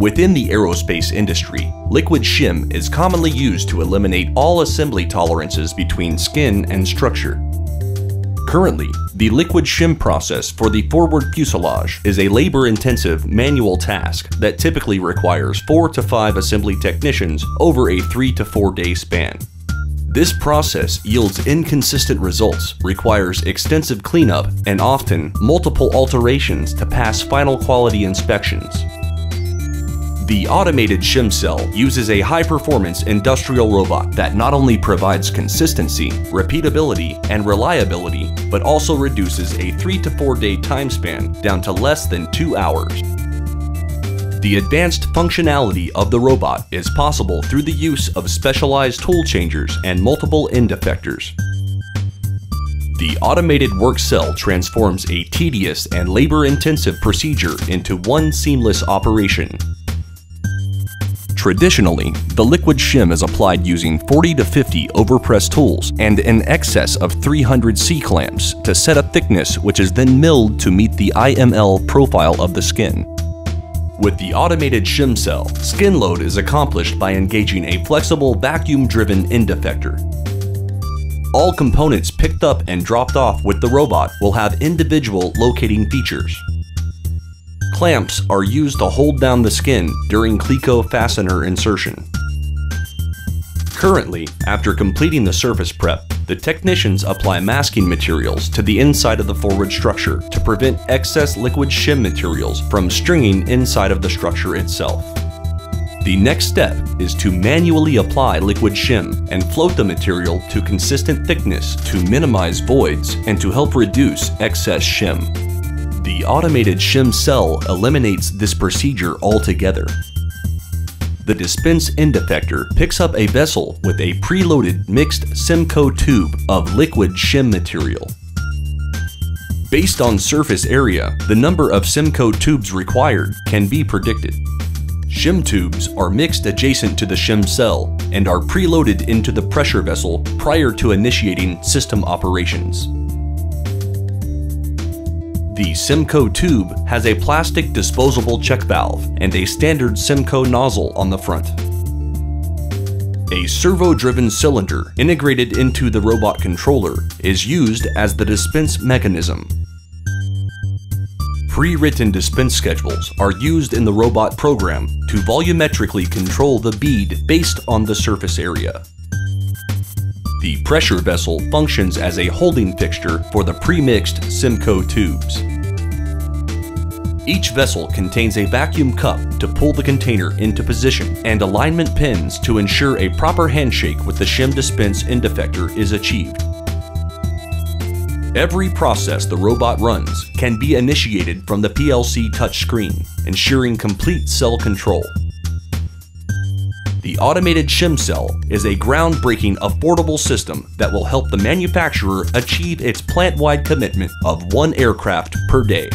Within the aerospace industry, liquid shim is commonly used to eliminate all assembly tolerances between skin and structure. Currently, the liquid shim process for the forward fuselage is a labor-intensive manual task that typically requires 4 to 5 assembly technicians over a 3 to 4 day span. This process yields inconsistent results, requires extensive cleanup, and often multiple alterations to pass final quality inspections. The automated shim cell uses a high-performance industrial robot that not only provides consistency, repeatability, and reliability, but also reduces a 3 to 4 day time span down to less than 2 hours. The advanced functionality of the robot is possible through the use of specialized tool changers and multiple end effectors. The automated work cell transforms a tedious and labor-intensive procedure into one seamless operation. Traditionally, the liquid shim is applied using 40 to 50 overpress tools and in excess of 300 C-clamps to set a thickness which is then milled to meet the IML profile of the skin. With the automated shim cell, skin load is accomplished by engaging a flexible vacuum-driven end effector. All components picked up and dropped off with the robot will have individual locating features. Clamps are used to hold down the skin during Cleco fastener insertion. Currently, after completing the surface prep, the technicians apply masking materials to the inside of the forward structure to prevent excess liquid shim materials from stringing inside of the structure itself. The next step is to manually apply liquid shim and float the material to consistent thickness to minimize voids and to help reduce excess shim. The automated shim cell eliminates this procedure altogether. The dispense end effector picks up a vessel with a preloaded mixed Semco tube of liquid shim material. Based on surface area, the number of Semco tubes required can be predicted. Shim tubes are mixed adjacent to the shim cell and are preloaded into the pressure vessel prior to initiating system operations. The Semco tube has a plastic disposable check valve and a standard Semco nozzle on the front. A servo-driven cylinder integrated into the robot controller is used as the dispense mechanism. Pre-written dispense schedules are used in the robot program to volumetrically control the bead based on the surface area. The pressure vessel functions as a holding fixture for the pre-mixed Semco tubes. Each vessel contains a vacuum cup to pull the container into position and alignment pins to ensure a proper handshake with the shim dispense end effector is achieved. Every process the robot runs can be initiated from the PLC touchscreen, ensuring complete cell control. The automated shim cell is a groundbreaking affordable system that will help the manufacturer achieve its plant-wide commitment of one aircraft per day.